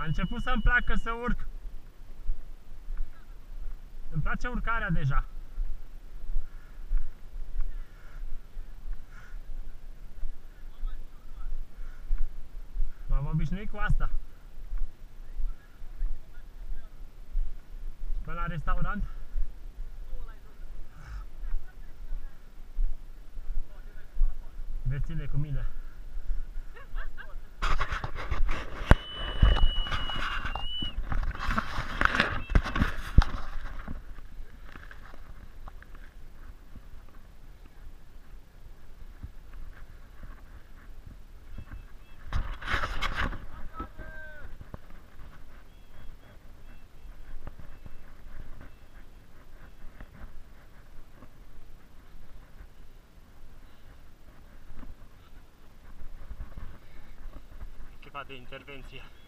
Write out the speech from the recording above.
A început să-mi placă să urc. Îmi place urcarea deja. M-am obișnuit cu asta. Până la restaurant? Vețile cu mine. de intervención.